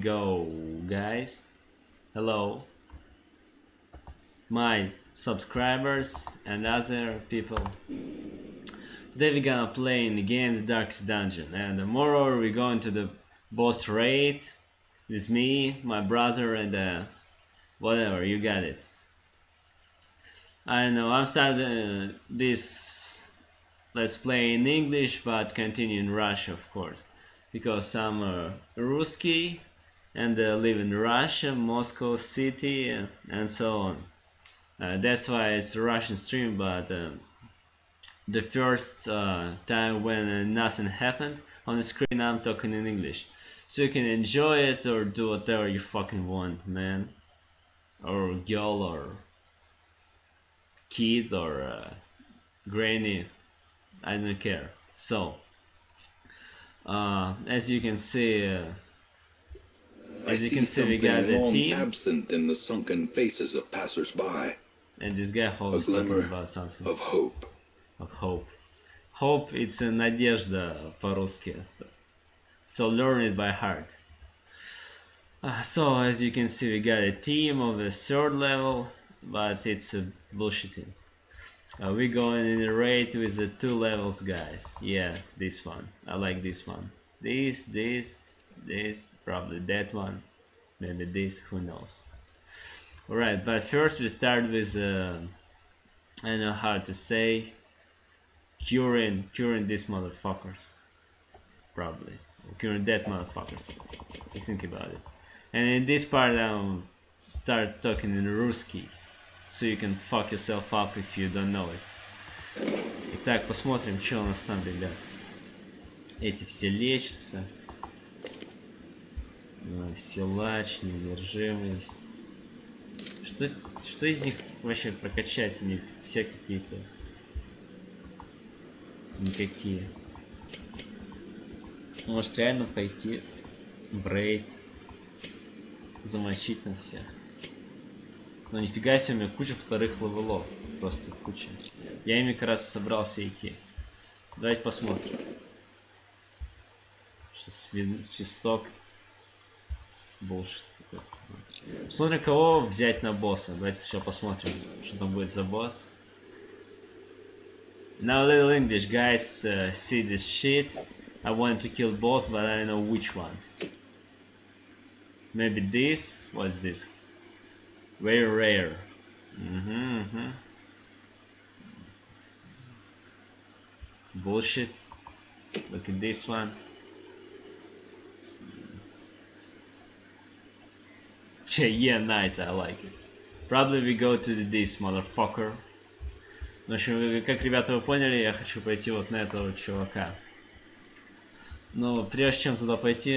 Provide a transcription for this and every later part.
go guys. Hello. My subscribers and other people. Today we're gonna play in the game the darkest dungeon. And tomorrow we're going to the boss raid with me my brother and uh, whatever you got it. I know I'm starting uh, this let's play in English but continue in Russian of course because I'm a Ruski and uh, live in Russia, Moscow city, uh, and so on. Uh, that's why it's Russian stream, but uh, the first uh, time when uh, nothing happened on the screen, I'm talking in English. So you can enjoy it or do whatever you fucking want, man. Or girl, or kid, or granny. I don't care. So, as you can see, as you can see, we got the team. absent in the sunken faces of passers-by. And this guy holds talking about something. Of hope. Of hope. Hope, it's a надежда по-русски. So learn it by heart. Uh, so as you can see, we got a team of the third level, but it's uh, bullshitting. Uh, we're going in a raid with the two levels, guys. Yeah, this one. I like this one. This, this, this, probably that one, maybe this, who knows. Alright, but first we start with, uh, I don't know how to say, curing, curing these motherfuckers. Probably. Curing that motherfuckers. Just think about it. And in this part I'll start talking in Ruski, so you can fuck yourself up if you don't know it. Итак, посмотрим, что у нас там, ребят. Эти все лечатся. Силач, неудержимый. Что, что из них вообще прокачать? Они все какие-то. Никакие. Может реально пойти в рейд. Замочить на всех. Но нифига себе, у меня куча вторых левелов. Просто куча. Я ими как раз собрался идти. Давайте посмотрим. Что свисток Bullshit. Смотрим, кого взять на босса. Давайте сейчас посмотрим, что там будет за босс. Now little English guys uh, see this shit. I want to kill boss, but I don't know which one. Maybe this? What's this? Very rare. Mm -hmm, mm -hmm. Bullshit. Look at this one. Yeah, nice, I like it. Probably we go to this motherfucker. В общем, как ребята вы поняли, я хочу пойти вот на этого чувака. Но прежде чем туда пойти,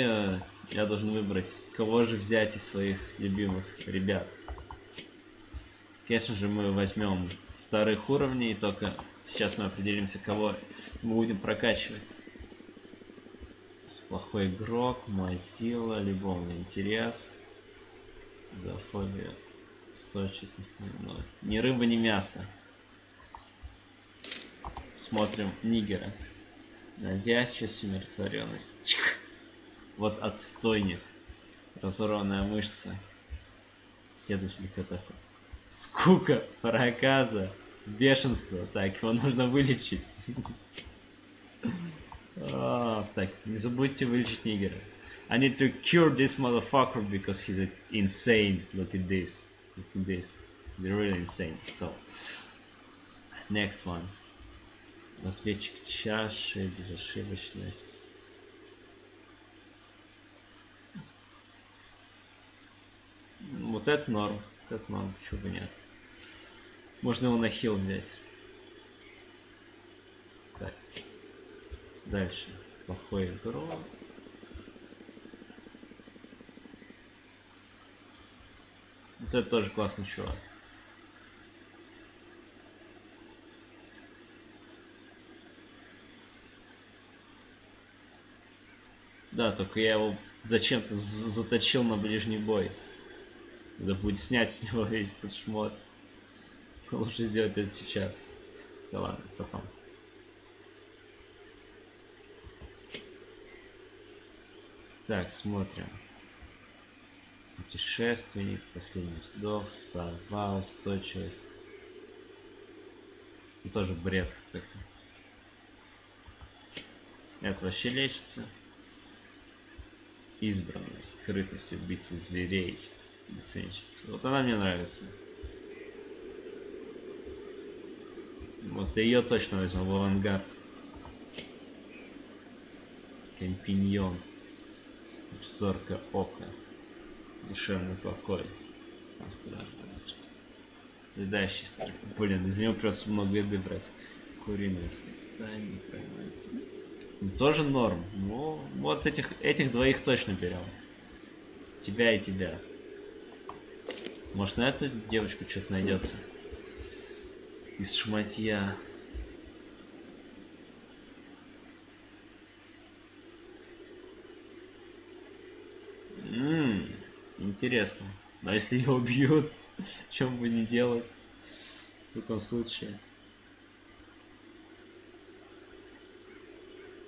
я должен выбрать, кого же взять из своих любимых ребят. Конечно же, мы возьмем вторых уровней, только сейчас мы определимся, кого мы будем прокачивать. Плохой игрок, моя сила, любовный интерес зоофобия, стойчивость, ну, ни рыба, ни мясо. Смотрим Нигера. Навязчивость, умиротворенность. Вот отстойник. Разорванная мышца. Следующий катафот. Скука, проказа, бешенство. Так, его нужно вылечить. А, так, не забудьте вылечить Нигера. I need to cure this motherfucker because he's insane. Look at this. Look at this. He's really insane. So, next one. Разведчик чаши, безошибочность. Вот это норм. Вот это норм, почему бы нет. Можно его на хил взять. Так. Дальше. Плохой игрок. Вот это тоже классный чувак. Да, только я его зачем-то заточил на ближний бой. Надо будет снять с него весь этот шмот. Лучше сделать это сейчас. Да ладно, потом. Так, смотрим. Путешественник, последний вздох, сова, устойчивость. И тоже бред какой-то. Это вообще лечится. Избранная, скрытность, убийцы зверей, меценчество. Вот она мне нравится. Вот ее точно возьму в авангард. Компиньон. Зорко око. Душевный покой. Осторожно. Едающий страх. Блин, из него придется много еды брать. Куриный стаканник. Ну, тоже норм. Ну, вот этих, этих двоих точно берем. Тебя и тебя. Может на эту девочку что-то найдется? Из шматья. Ммм, интересно. Но если ее убьют, чем бы не делать в таком случае?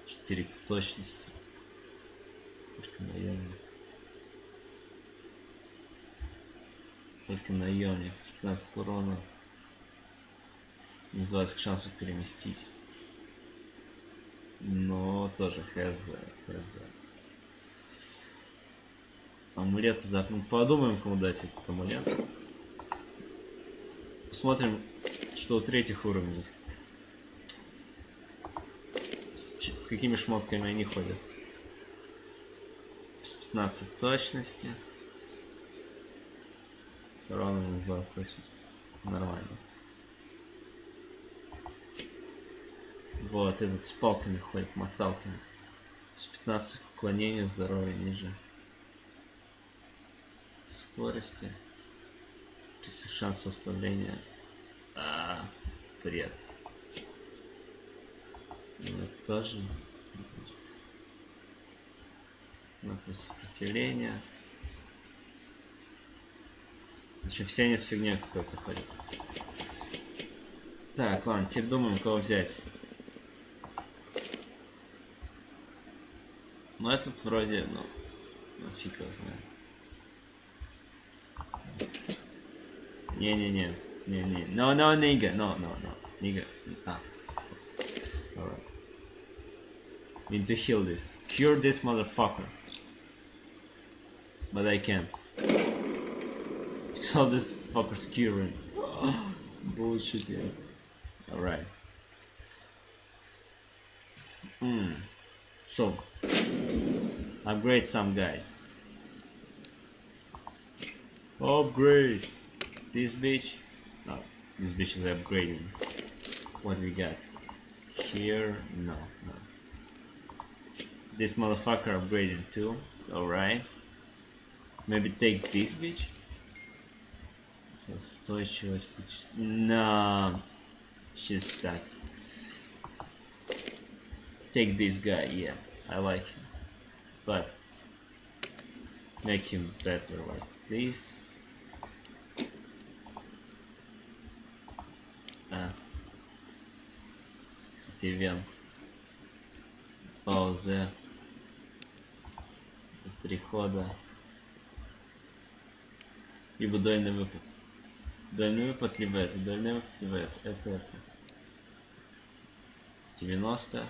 4 точности. Только наемник. Только наемник. 15 урона. Минус 20 шансов переместить. Но тоже хз, хз. Амулет завтра. Ну, подумаем, кому дать этот амулет. Посмотрим, что у третьих уровней. С, с какими шмотками они ходят. С 15 точности. Ровно минус 20 точности. Нормально. Вот, этот с палками ходит, моталками. С 15 уклонения здоровья ниже. Скорости. Шанс составления. А, бред. Ну, это тоже. Это сопротивление. Еще все они с фигней какой-то ходят. Так, ладно, теперь думаем, кого взять. Ну этот вроде, ну, ну фиг его знает. Nie, nie, nie. Nie, nie. No, no, nigga. No, no, no. Nigga. Ah. Alright. Need to heal this. Cure this motherfucker. But I can't. Because this fucker's curing. Bullshit, yeah. Alright. Hmm. So. Upgrade some guys. Upgrade This bitch. No, this bitch is upgrading. What we got? Here, no, no. This motherfucker upgraded too. Alright. Maybe take this bitch? Устойчивость. No. She sucks. Take this guy, yeah. I like him. But make him better like this. Стивен. Паузе. Три хода. Либо дальний выпад. Дальний выпад, либо это. Дальний выпад, либо это. Это, это. 90.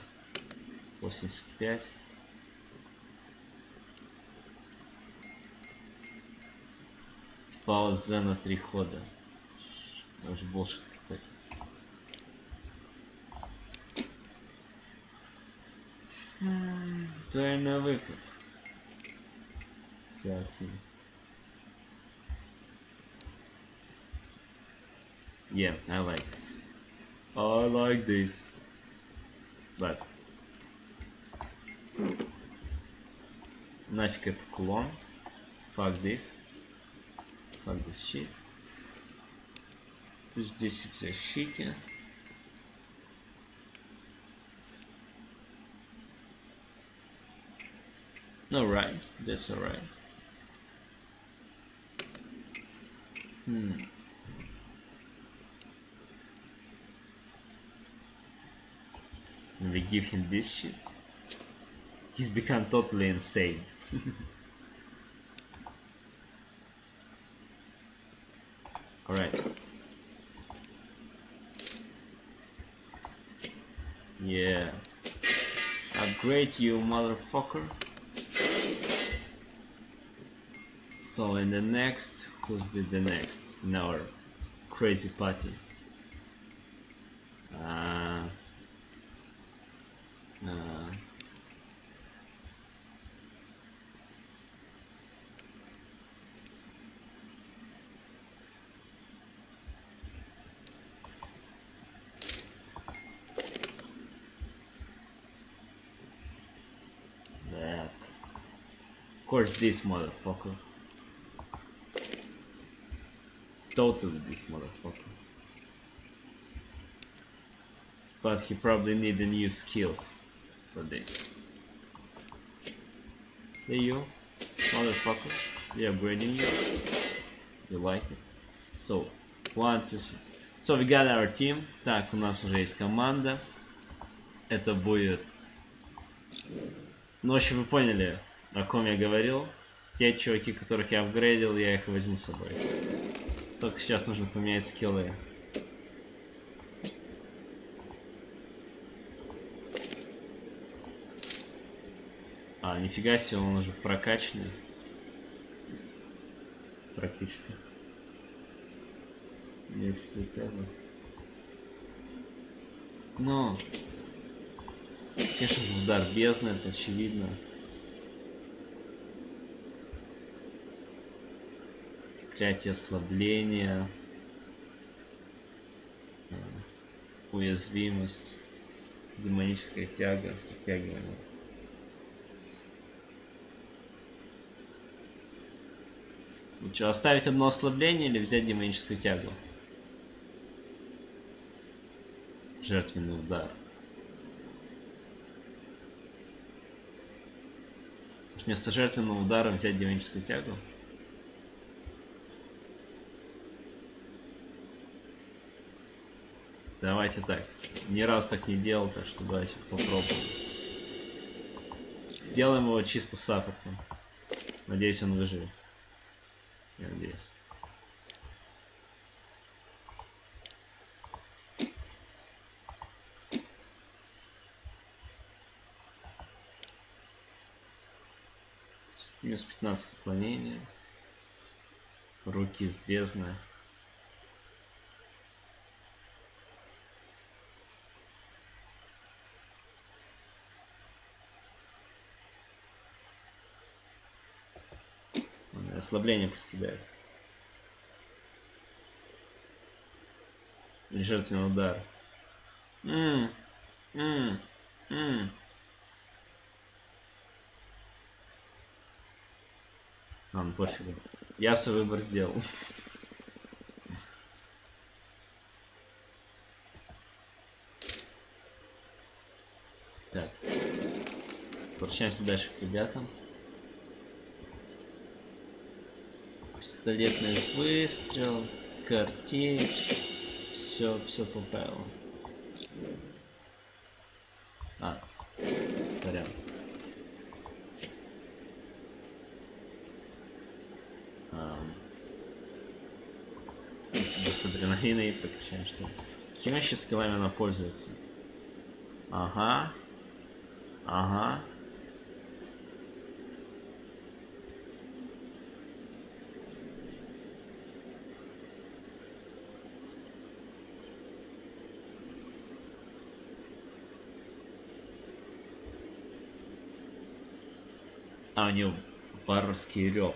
85. Пауза на три хода. Уже больше какой-то. Двойной выпад. Связки. Yeah, I like this. I like this. But нафиг этот кулон. Fuck this. Fuck this shit. Пусть здесь к защите. Alright, that's alright. Hmm. And we give him this shit. He's become totally insane. Alright. Yeah. Upgrade you motherfucker. So in the next, who's be the next in our crazy party? Uh, uh, Of course this motherfucker. Totally this motherfucker. But he probably need the new skills for this. Hey you, motherfucker. We upgrading you. You like it? So, one, two, three. So we got our team. Так, у нас уже есть команда. Это будет... Ну, в общем, вы поняли, о ком я говорил. Те чуваки, которых я апгрейдил, я их возьму с собой. Только сейчас нужно поменять скиллы. А, нифига себе, он уже прокачанный. Практически. Нет, Но... Конечно же, удар бездны, это очевидно. Проклятие ослабления, э, уязвимость, демоническая тяга, притягивание. Лучше оставить одно ослабление или взять демоническую тягу? Жертвенный удар. Вместо жертвенного удара взять демоническую тягу? Давайте так. Ни раз так не делал, так что давайте попробуем. Сделаем его чисто саппортом. Надеюсь, он выживет. Я надеюсь. Минус 15 поклонения. Руки из бездны. Ослабление. Или жертвенный удар. Ммм, ммм, ммм. Ладно, пофигу. Я свой выбор сделал. Так. Возвращаемся дальше к ребятам. Пистолетный выстрел, картечь, все, все поправил. А, сорян. с адреналиной прокачаем что. Какими вообще скиллами она пользуется? Ага. Ага. А, у него варварский рев.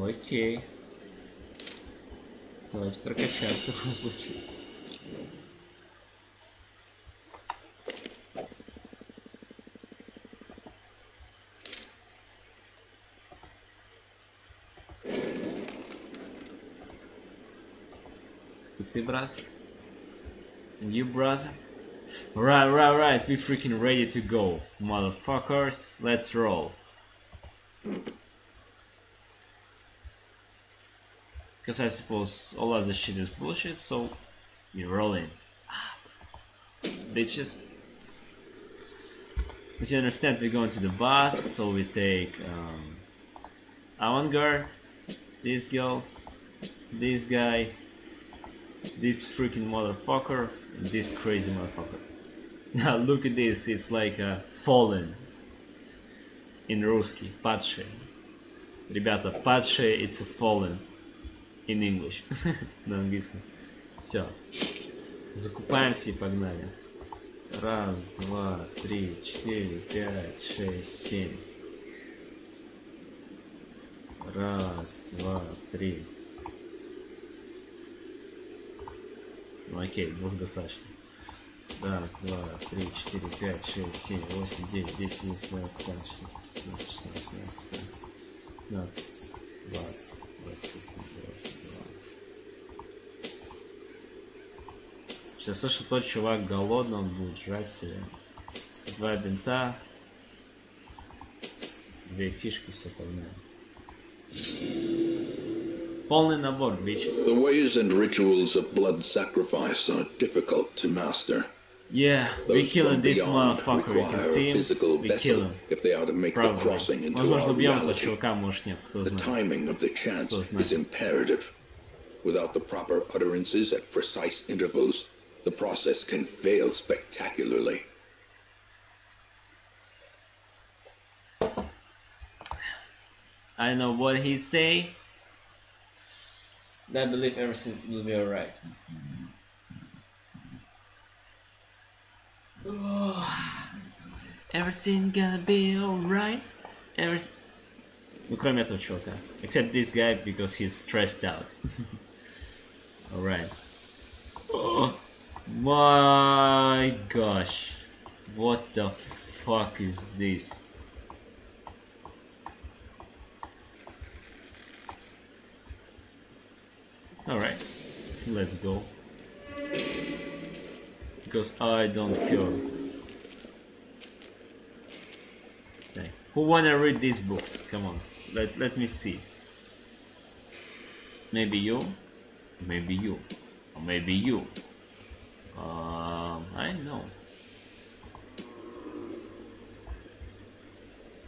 Окей. Давайте прокачаем в таком случае. ты, брат? You, brother? Right, right, right, we freaking ready to go, motherfuckers. Let's roll. Because I suppose all other shit is bullshit, so we're rolling. Bitches. As you understand, we're going to the boss, so we take um, Avant-Garde, this girl, this guy, this freaking motherfucker, and this crazy motherfucker. Look at this, it's like a fallen in русский, падший. Ребята, падшие it's a fallen in English. На английском. Все. Закупаемся и погнали. Раз, два, три, четыре, пять, шесть, семь. Раз, два, три. Ну окей, двух достаточно. Раз, два, три, четыре, пять, шесть, семь, восемь, девять, десять, одиннадцать, двенадцать, шестнадцать, шестнадцать, семнадцать, семнадцать, двадцать, двадцать, двадцать два. Сейчас слышу, тот чувак голодный, он будет жрать себе. Два бинта, две фишки, все bitches. The ways and rituals of blood sacrifice are difficult to master. Yeah, we killing this motherfucker, you can see him, we kill him. If they are to make the crossing into Возможно, our убьем этого reality. чувака, может нет, кто The знает. timing of the chant is imperative. Without the proper utterances at precise intervals, the process can fail spectacularly. I know what he say. I believe everything will be alright. Everything gonna be alright. Everything. Ну, кроме этого чувака. Except this guy because he's stressed out. alright. Oh my gosh. What the fuck is this? Alright, let's go. Because I don't care. Okay. Who wanna read these books? Come on, let, let me see. Maybe you? Maybe you. Or maybe you. Um, I know.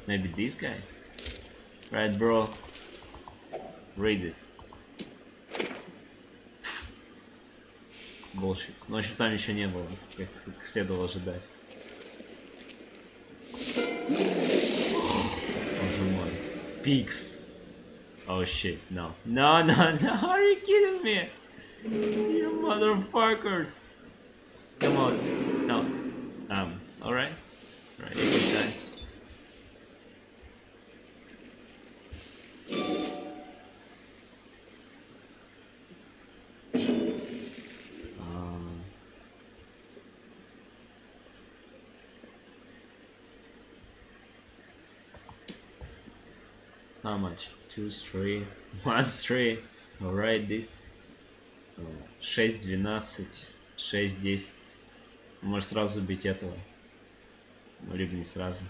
Maybe this guy? Right, bro? Read it. Bullshit. Но там еще не было, как следовало ожидать. Боже мой. Pigs. Oh shit, no. No, no, no, are you kidding me? You motherfuckers. Come on. No. Um, alright. Alright, you can die. Um, How much? Two, three, one, three. Alright, this. Uh, 6, 12, 6, 10. Можешь сразу убить этого. Ну, либо не сразу.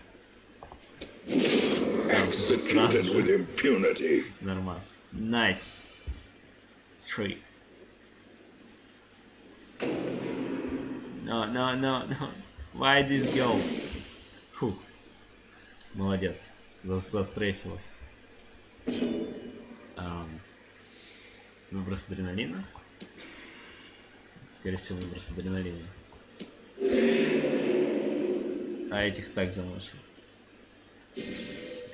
Impunity. Нормас. Nice. Three. No, no, no, no. Why this girl? Фу. Молодец. Зас- Застрейфилась. Выброс адреналина. Скорее всего, выброс адреналина. А этих так замочил.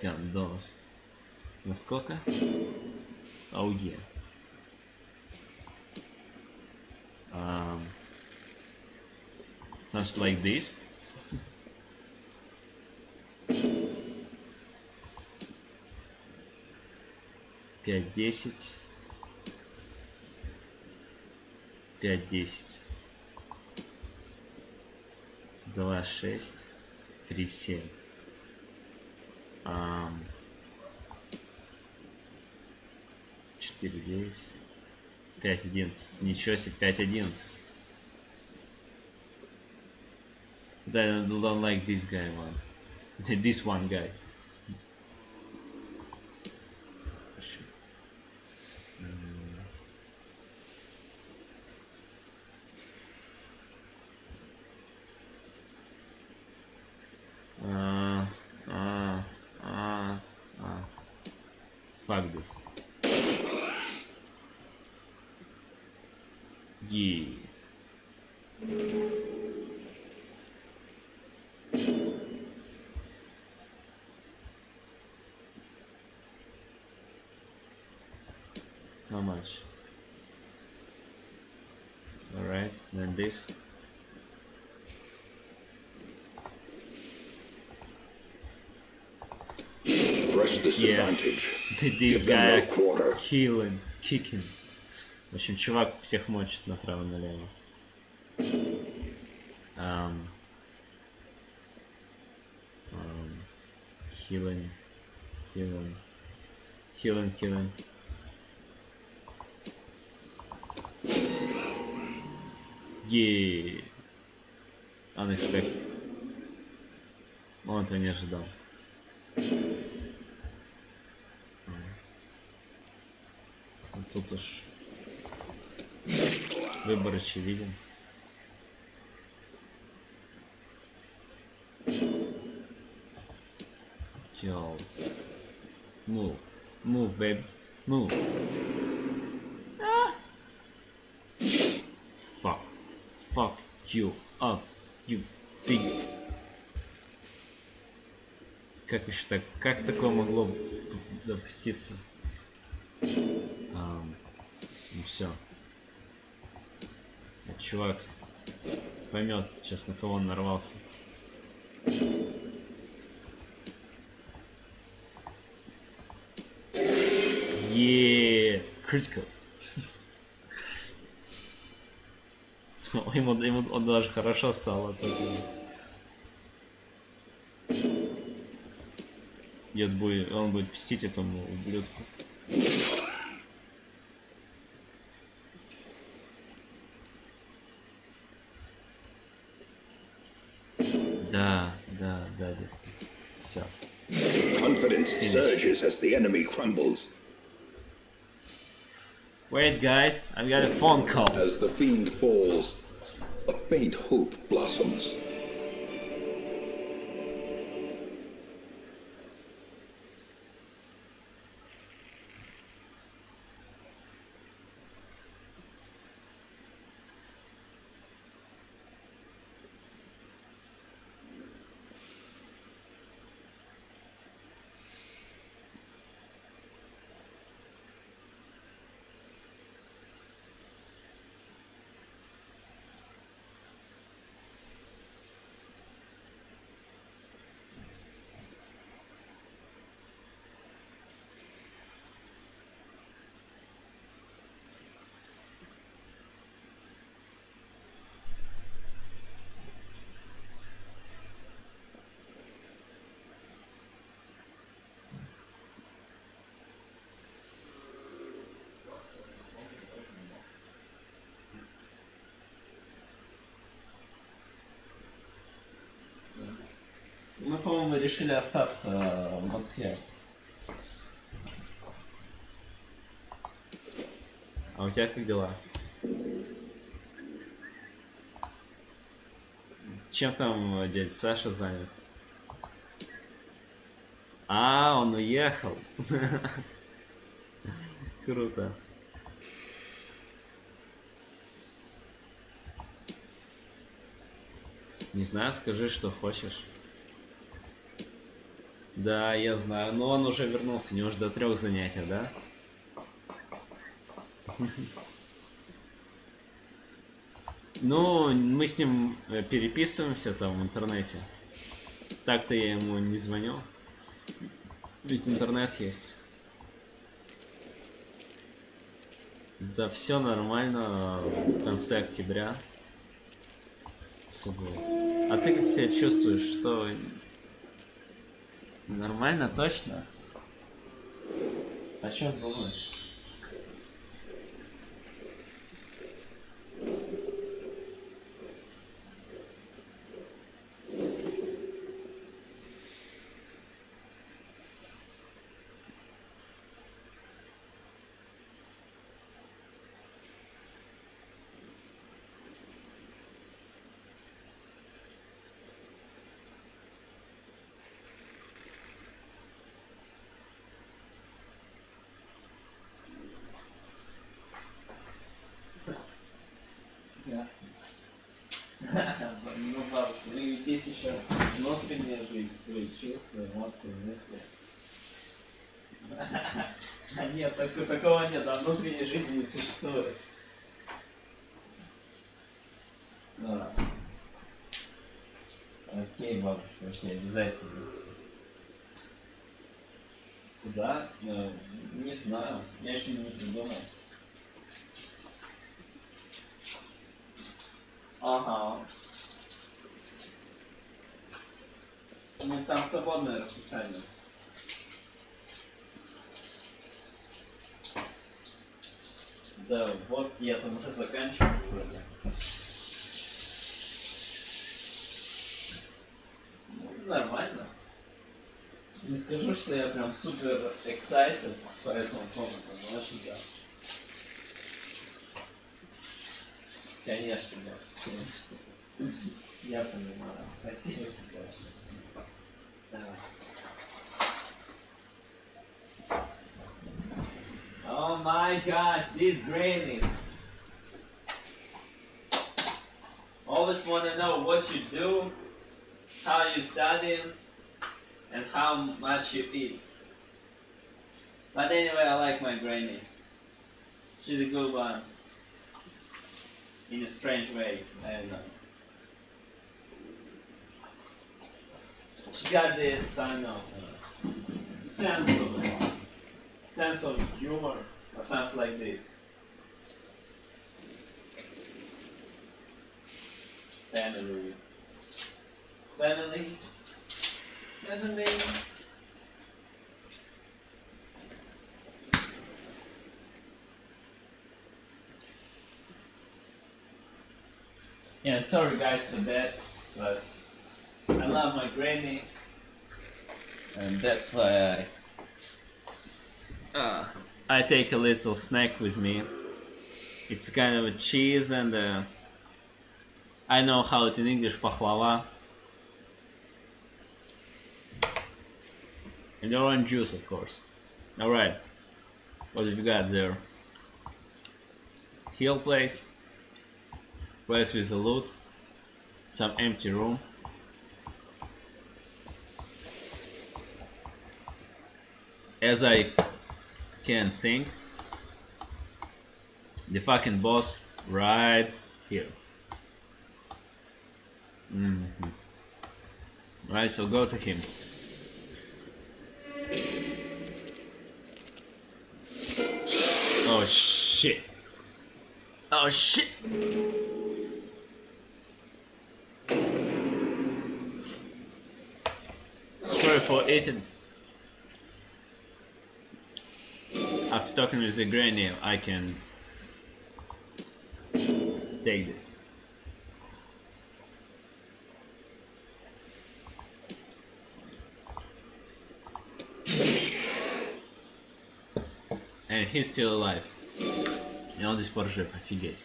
Гандонов. Насколько? Ауе. Um, sounds like this. Пять десять. Пять десять. Два шесть. Три семь. Ам, Четыре девять. Пять одиннадцать. Ничего себе, пять одиннадцать. I don't like this guy one. This one guy. Uh, uh, uh, uh. Fuck this. Yeah. How much? Alright, then this. Press this Yeah. advantage. This no guy healing, kicking. В общем, чувак всех мочит направо-налево. Um, um, healing, healing, healing, healing. Е. Unexpected. Он этого не ожидал. А Тут уж выбор очевиден. Yo. Move. Move, baby. Move. Ah. Fuck. Fuck you up, you big. Как еще так? Как такое могло допуститься? Ам, ну все. Чувак поймет сейчас, на кого он нарвался. Еее, critical. Ему, ему он даже хорошо стало. Дед будет, он будет пстить этому ублюдку. Да, да, да, да. Все. Confidence surges as the enemy crumbles. Wait, guys, I've got a phone call. As the fiend falls, a faint hope blossoms. Решили остаться в Москве. А у тебя как дела? Чем там э, дядя Саша занят? А, он уехал. Круто. Не знаю, скажи, что хочешь. Да, я знаю, но он уже вернулся, у него же до трех занятий, да? Ну, мы с ним э, переписываемся там в интернете. Так-то я ему не звоню. Ведь интернет есть. Да все нормально в конце октября. Всё будет. А ты как себя чувствуешь? Что Нормально, точно? О чем думаешь? Ну, бабушка, ну ведь есть чувства, эмоции, мысли. Нет, так- такого нет, а внутренней жизни не существует. Окей, бабушка, окей, обязательно. Куда? Ну, не знаю, я еще не придумал. Ага. Ну, там свободное расписание. Да, вот я там уже заканчиваю вроде. Ну, нормально. Не скажу, что я прям супер excited по этому поводу, но очень да. Конечно, да. Конечно. Я понимаю. Спасибо. Oh my gosh, these grannies. Always want to know what you do, how you study, and how much you eat. But anyway, I like my granny. She's a good one. In a strange way, I don't know. She got this, I don't know, uh, sense of sense of humor or something like this. Family. Family. Family. Yeah, sorry guys for that, but I love my granny, and that's why I uh, I take a little snack with me. It's kind of a cheese and uh, I know how it in English pachlava. And orange juice, of course. Alright, what have you got there? Hill place, place with a loot, some empty room. As I can think the fucking boss right here. Mm -hmm. right so go to him. Oh shit. Oh shit. Sorry for eating talking with the granny, I can take it. And he's still alive. И он пор жив, офигеть.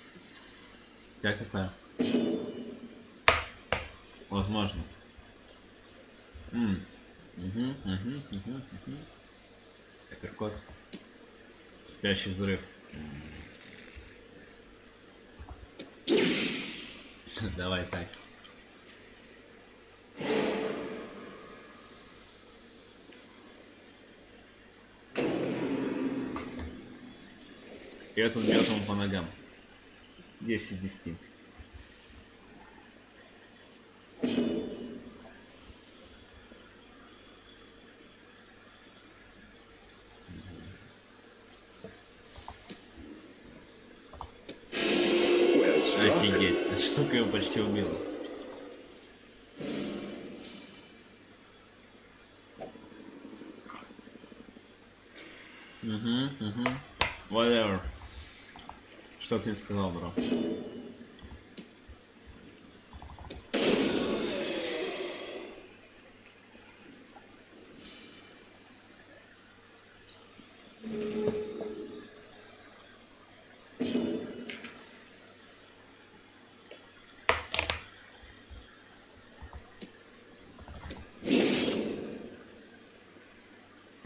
Как такое? Возможно. М. Угу, угу, угу, угу. Апперкот. Спящий взрыв. Давай так. И этот бьет ему по ногам. 10 из 10. Well struck. Офигеть, эта почти убила. Угу, угу. Whatever. Что ты сказал, бро?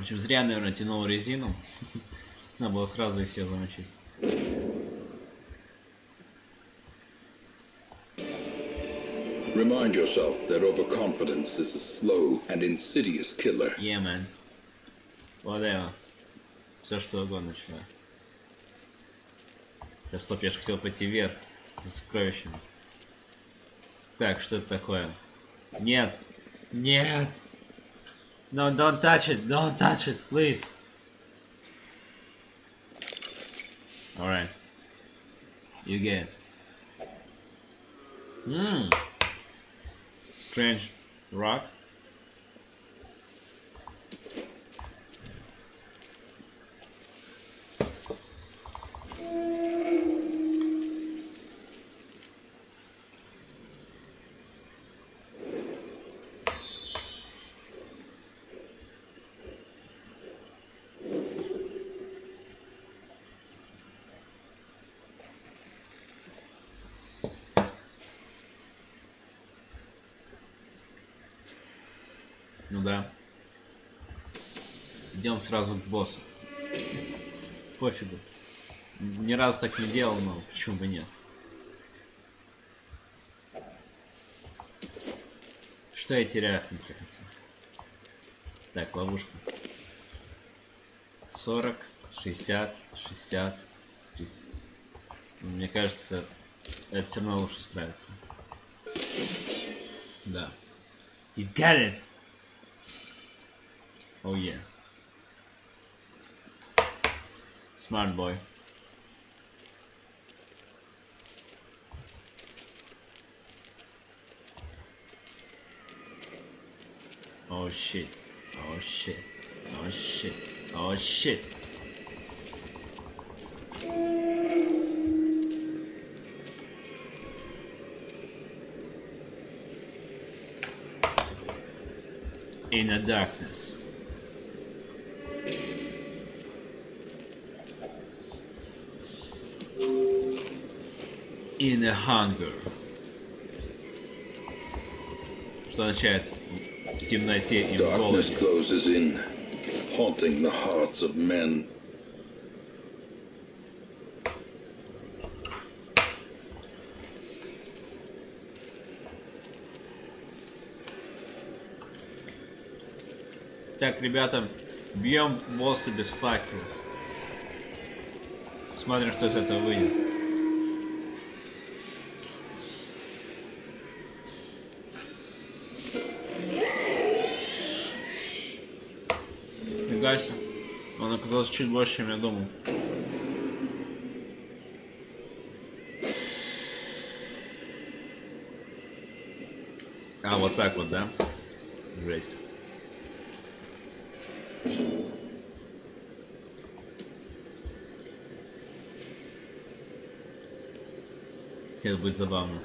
Общем, зря, наверное, тянул резину. Надо было сразу их все замочить. Remind yourself that overconfidence is a slow and insidious killer. Yeah, man. Whatever. Все что угодно, чувак. Да стоп, я же хотел пойти вверх. За сокровищами. Так, что это такое? Нет! Нет! No, don't touch it! Don't touch it, please! Alright. You get. Hmm. Strange rock. Идем сразу к боссу. Пофигу. Ни разу так не делал, но почему бы нет. Что я теряю в конце концов? Так, ловушка. 40, 60, 60, 30. Мне кажется, это все равно лучше справится. Да. He's got it! Oh yeah. Smart boy. Oh shit. Oh shit. Oh shit. Oh shit. In the darkness. In a hunger. Что означает в темноте и в Darkness голоде. closes in, haunting the hearts of men. Так, ребята, бьем босса без факелов. Смотрим, что из этого выйдет. Он оказался чуть больше, чем я думал. А, вот так вот, да? Жесть. Это будет забавно.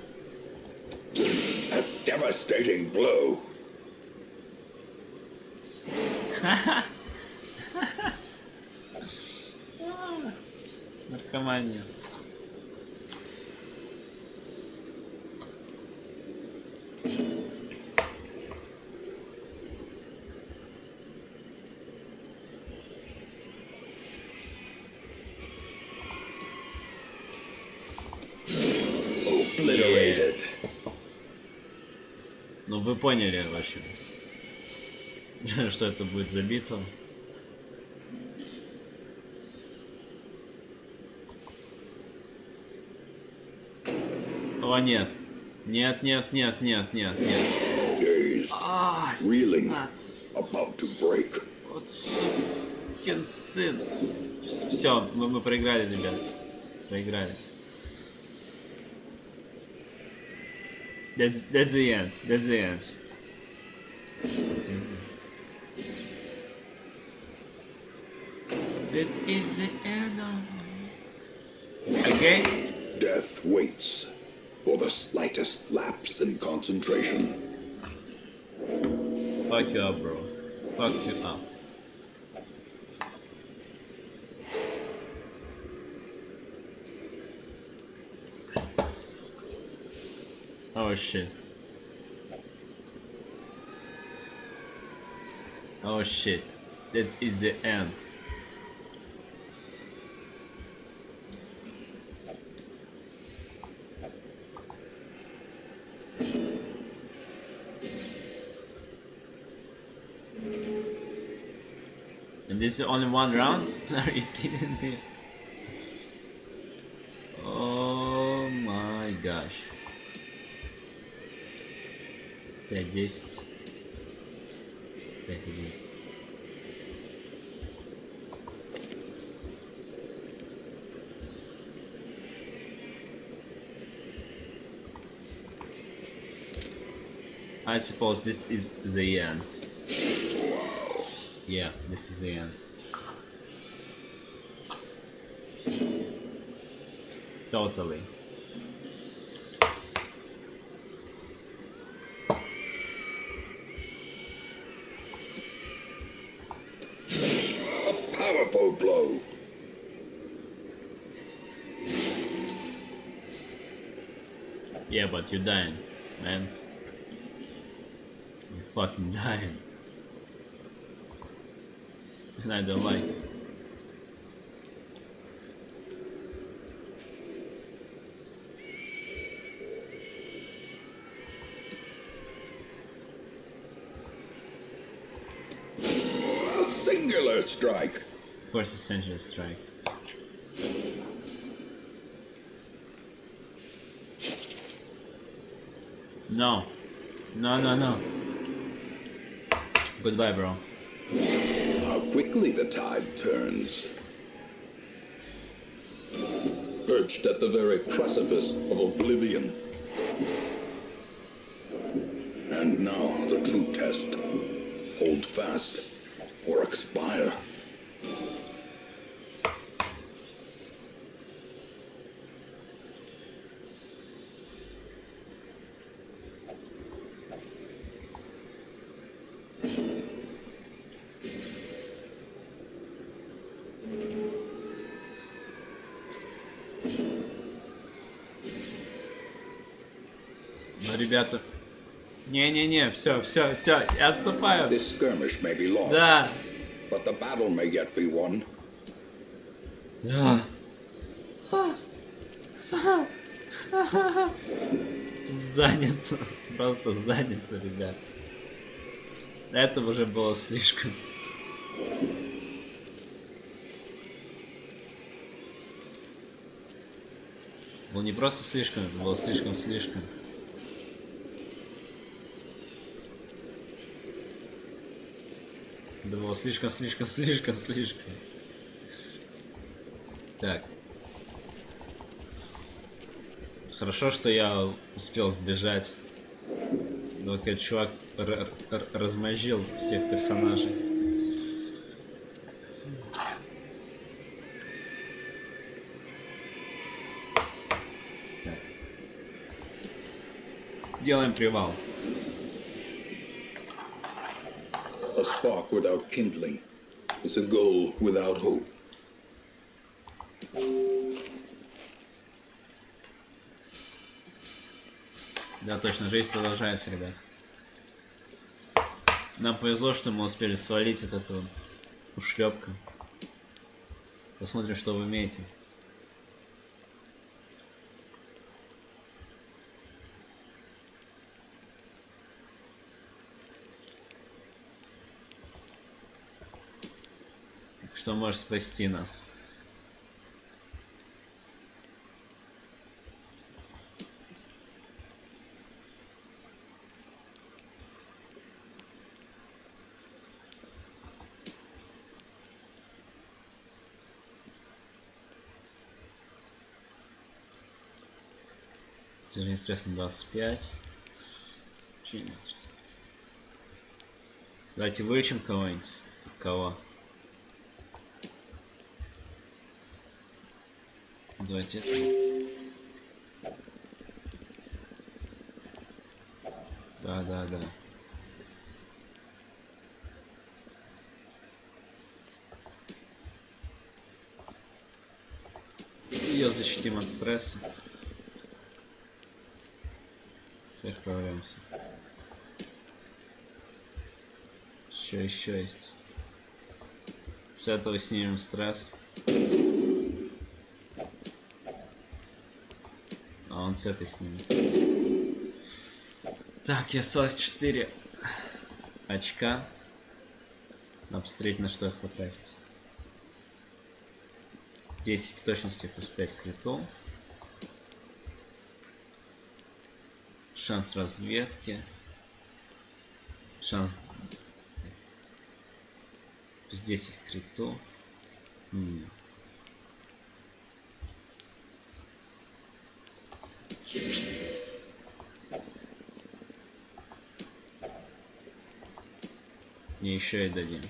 A devastating blow. Obliterated. Ну вы поняли вообще, что это будет за битва. О нет. Нет, нет, нет, нет, нет, нет. А, Reeling. 17. about to break. Вот сукин сын. Все, мы, мы проиграли, ребят. Проиграли. That's, that's the end. That's the end. That is the end of... slightest lapse in concentration. Fuck you up, bro. Fuck you up. Oh shit. Oh shit. That is the end. Is only one round? Are you kidding me? Oh my gosh. 5-10. 5-11. I suppose this is the end. Yeah, this is the end. Totally. A powerful blow. Yeah, but you're dying, man. You're fucking dying. And I don't like it. A singular strike. Of course, essential strike. No. No, no, no. Goodbye, bro. How quickly the tide turns. Perched at the very precipice of oblivion. Ребята. Не-не-не, все, все, все, я отступаю. Да. but the battle may yet be won. Да. В задницу. Просто в задницу, ребят. Это уже было слишком. Было не просто слишком, это было слишком-слишком. Это было слишком-слишком-слишком-слишком. Так. Хорошо, что я успел сбежать. Только чувак размозжил всех персонажей. Делаем привал. A spark without kindling is a goal without hope. Да, точно, жизнь продолжается, ребят. Нам повезло, что мы успели свалить от этого ушлепка. Посмотрим, что вы умеете. Может спасти нас? Снижение стресса на 25. Снижение стресса. Давайте вылечим кого-нибудь. Кого? Давайте это. Да, да, да. Ее защитим от стресса. Сейчас справляемся. Еще, еще есть. С этого снимем стресс. Этой снимет. Так, и осталось 4 очка. Посмотреть, на что их потратить. 10 к точности плюс 5 к. Шанс разведки. Шанс плюс 10 к еще и дадим.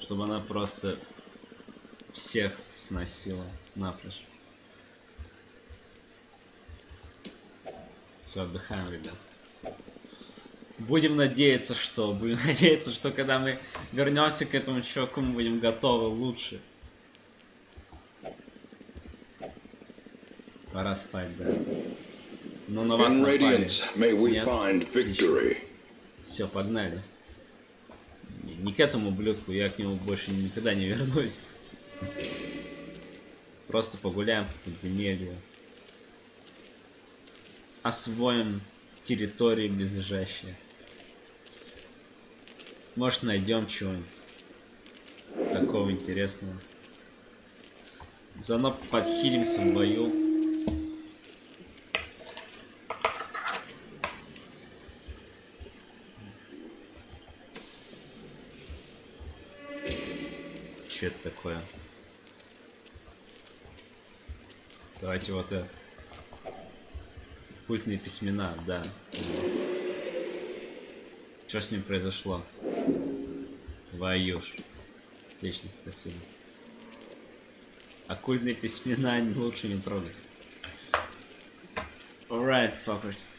Чтобы она просто всех сносила напрочь. Все, отдыхаем, ребят. Будем надеяться, что... Будем надеяться, что когда мы вернемся к этому чуваку, мы будем готовы лучше. Пора спать, да. Ну, на вас напали. Все, погнали. Не, к этому блюдку, я к нему больше никогда не вернусь. Просто погуляем по подземелью. Освоим территории близлежащие. Может найдем чего-нибудь такого интересного. Заодно подхилимся в бою. Давайте вот это. Культные письмена, да. Что с ним произошло? Твою ж. Отлично, спасибо. Оккультные письмена лучше не трогать. Alright, fuckers.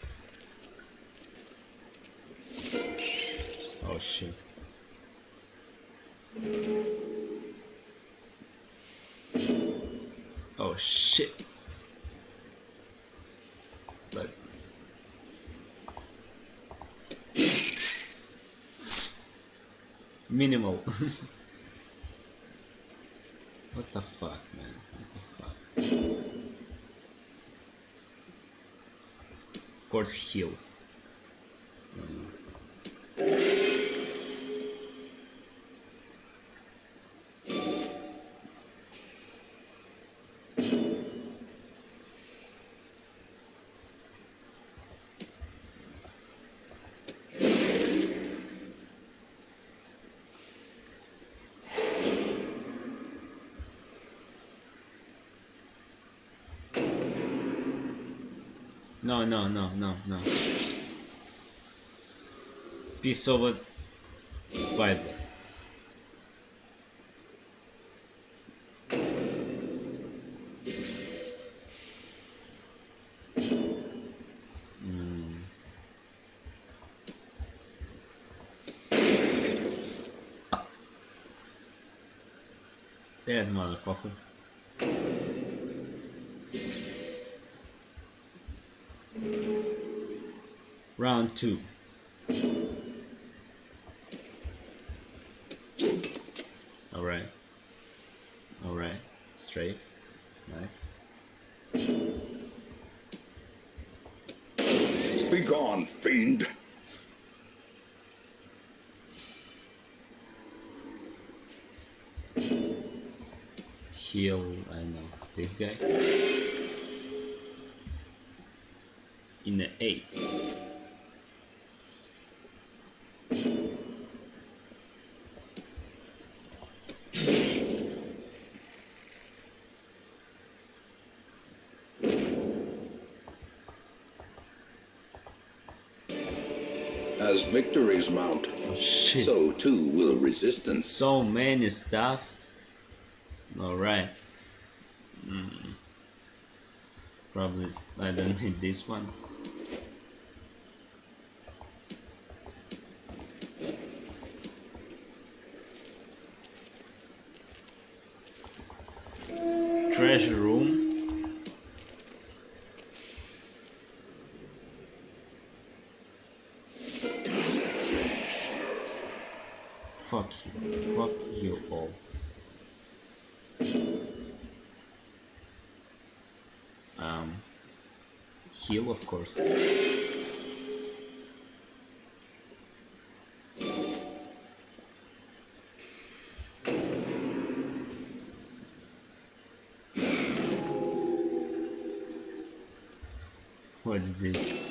Oh shit. Minimal. what the fuck, man? What the fuck? Of course, heal. No, no, no, no, no. Piece of a spider. Mm. Dead motherfucker. two. All right. All right. Straight. It's nice. Begone, fiend! Heal, I know, this guy. In the 8. Victories mount, Oh shit. so too will resistance. so many stuff. Alright. Mm. Probably I don't need this one. of course. What's this?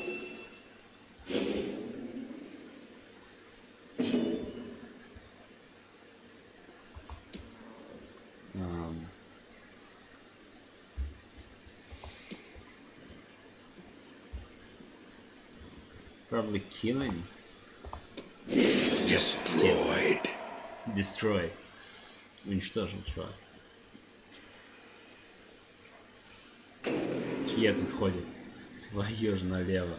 Probably killing. Destroyed. Destroyed. Уничтожил, чувак. Кия тут ходит. Твою ж налево.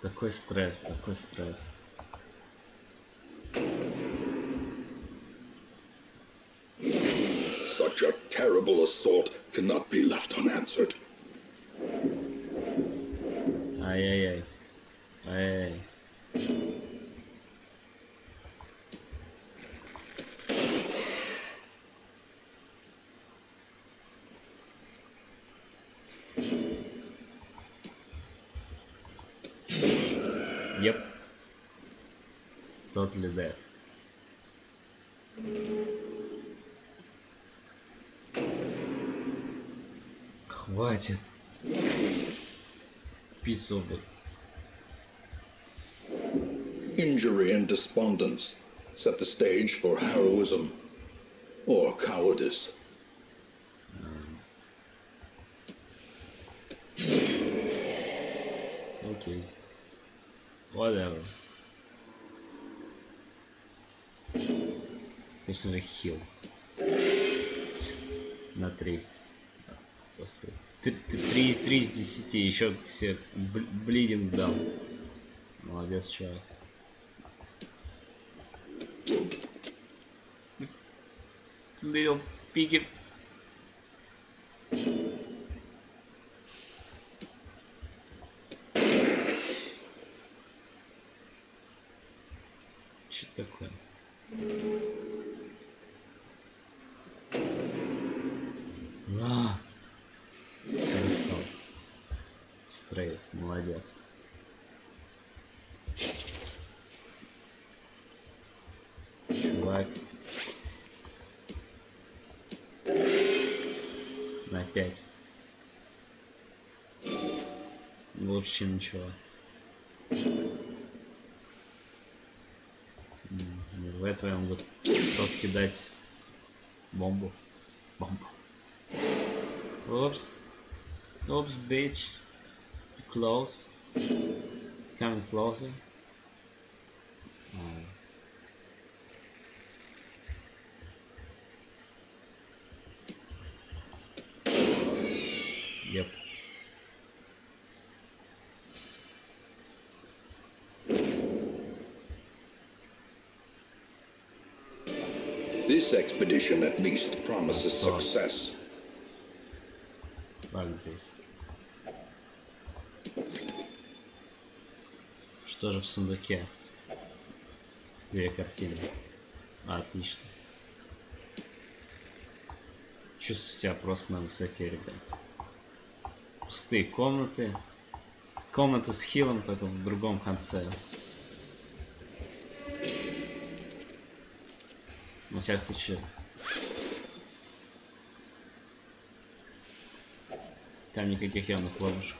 Такой стресс, такой стресс. Such a terrible assault cannot be left unanswered. Aye, aye, aye. Aye, aye. Yep. Totally there. Хватит. Piece of it. Injury and despondence set the stage for heroism or cowardice. Окей. Whatever. Конечно же, хил. На три. Просто три, из десяти. Еще все бл- блидинг дал. Молодец, чувак. Little piggy. Что такое? А, перестал. Стрейт, молодец. Чувак. На пять. Лучше, чем ничего. В этого я могу готов кидать бомбу. Бомбу. Oops. Oops, bitch. Close. Coming closer. А. Yep. Expedition at least promises success. Что же в сундуке? Две картины. Отлично. Чувствую себя просто на высоте, ребят. Пустые комнаты. Комната с хилом только в другом конце. На всякий случай. Там никаких явных ловушек.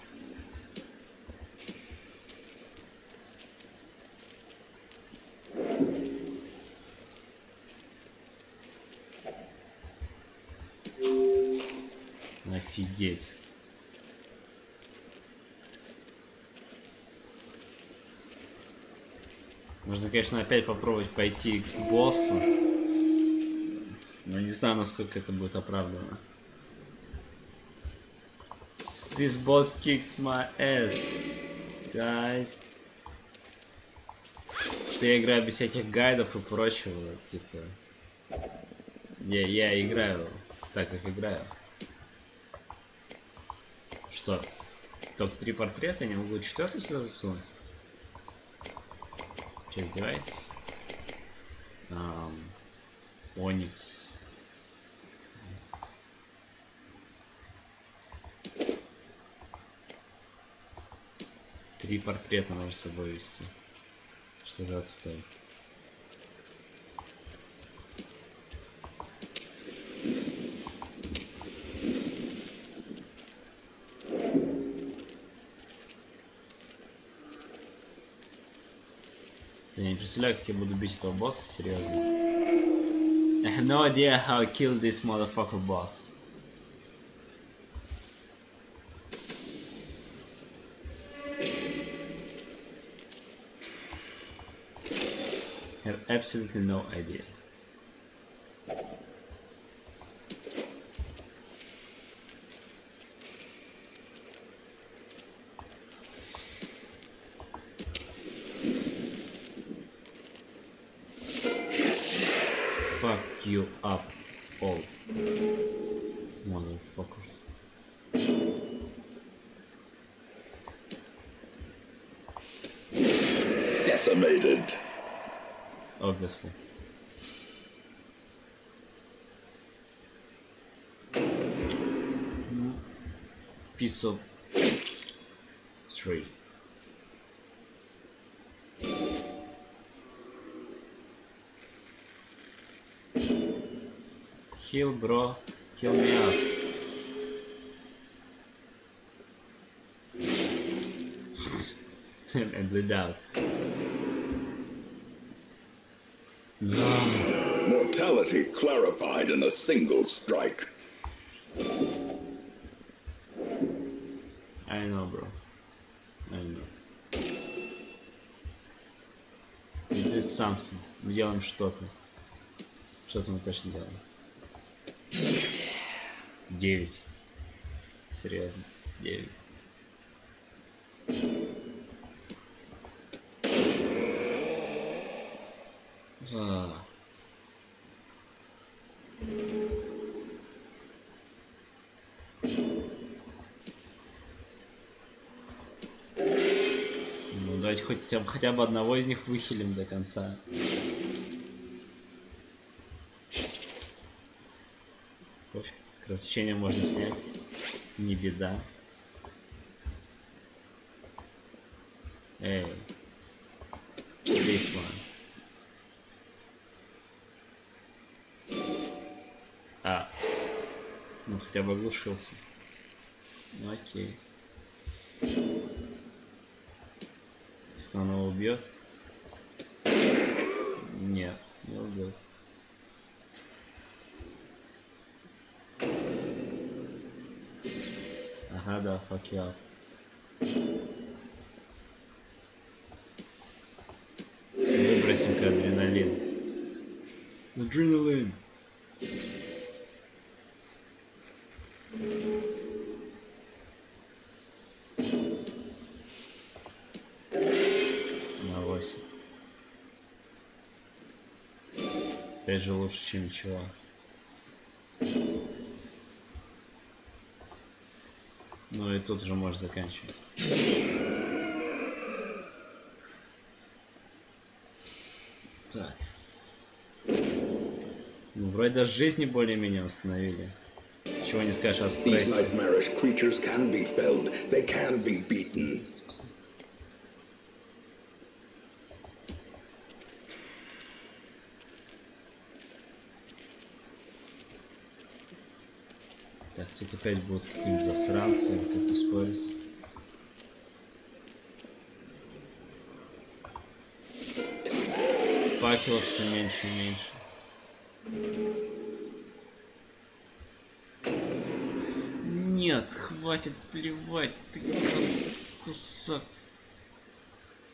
Офигеть. Можно, конечно, опять попробовать пойти к боссу. Но не знаю, насколько это будет оправдано. This boss kicks my ass, guys. Что я играю без всяких гайдов и прочего, типа. Я, я играю так, как играю. Что? Только три портрета? Не могу четвертый сюда засунуть? Че, издеваетесь? Оникс. три портрета можешь с собой вести. Что за отстой? Я не представляю, как я буду бить этого босса, серьезно. I have no idea how I killed this motherfucker boss. Absolutely no idea. Piece of three. Heal, bro. Heal me up. and bleed out. Mortality clarified in a single strike. Самсон. Мы делаем что-то. Что-то мы точно делаем. Девять. Серьезно. Девять. Хотя, хотя бы одного из них выхилим до конца. Пофиг. Кровотечение можно снять. Не беда. Эй. This one. А. Ну, хотя бы оглушился. Ну, окей. Если он его убьет? Нет, не убьет. Ага, да, fuck you. Выбросим-ка адреналин. Адреналин. На 8. Опять же лучше, чем ничего. Ну и тут же можешь заканчивать. Так. Ну, вроде даже жизни более-менее восстановили. Чего не скажешь о стрессе. nightmarish creatures can be felled. They can be beaten. Так, тут опять будут какие-нибудь засранцы, как ускориться. Факелов все меньше и меньше. Нет, хватит плевать, ты кусок.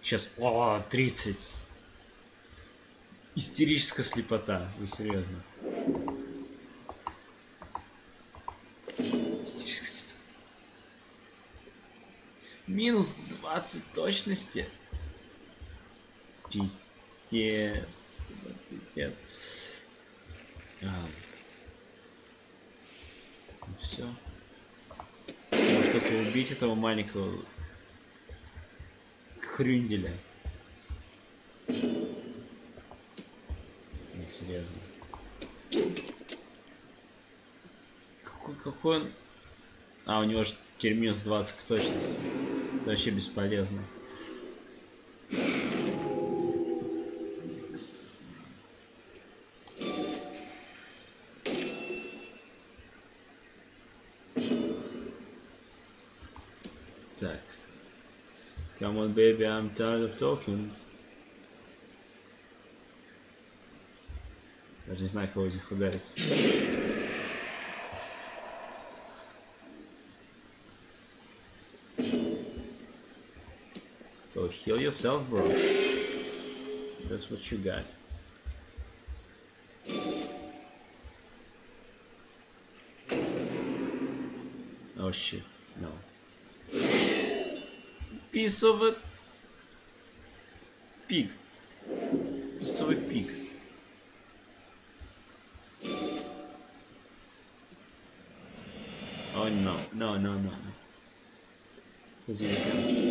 Сейчас, о, 30. Истерическая слепота, вы серьезно. Истерическая слепота. Минус 20 точности. Пиздец. А. Ну все. Может только убить этого маленького хрюнделя. Серьезно. Какой, какой он... А, у него же терминус 20 к точности. Это вообще бесполезно. Так. Come on, baby, I'm tired of talking. Даже не знаю, кого из них ударить. Heal yourself, bro. That's what you got. Oh shit, no. Piece of a pig. Piece of a pig. Oh no, no, no, no. Who's in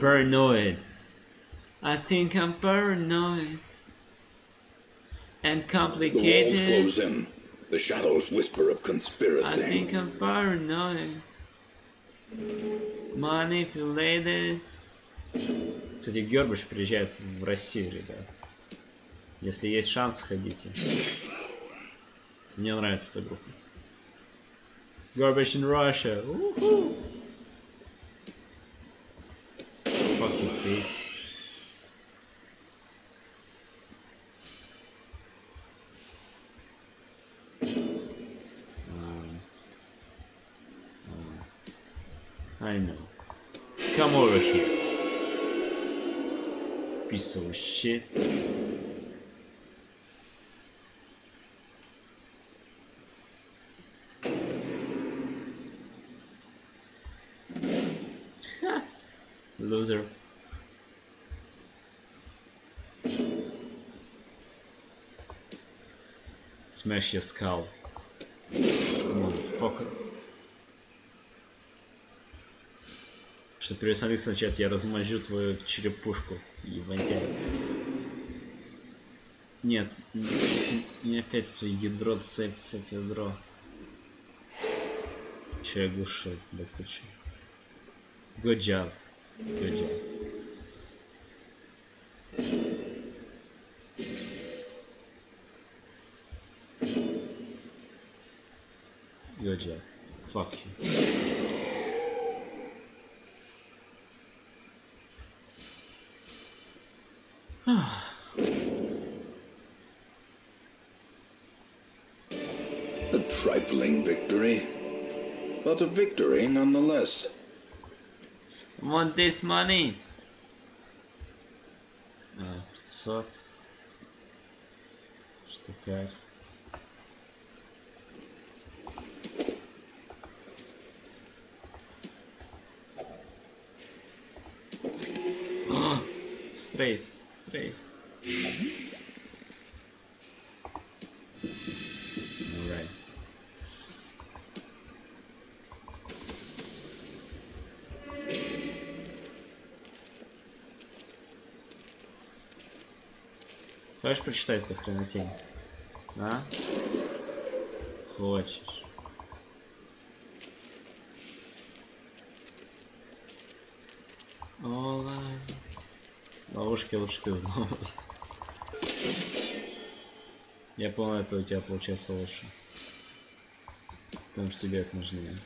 Paranoid. I think I'm paranoid. And The walls complicated. close in. The shadows whisper of I conspiracy. think I'm paranoid. Manipulated. Кстати, Гербыш приезжает в Россию, ребят. Если есть шанс, ходите. Мне нравится эта группа. Garbage in Russia. Уху. Shit. Loser. Smash your skull. Motherfucker. Что пересмотри сначала, я размажу твою черепушку, ебантяй. Нет, не, не опять свое ядро, цепь, цепь, ядро. Че я глушил до кучи. Good job. Good job. A trifling victory, but a victory nonetheless. Want this money? А, 500. Штукарь. А, Стрейф, стрейф. Хочешь прочитать эту хренотень? А? Хочешь. Ола. Ловушки лучше ты знал. Я понял, это у тебя получается лучше. Потому что тебе это нужнее.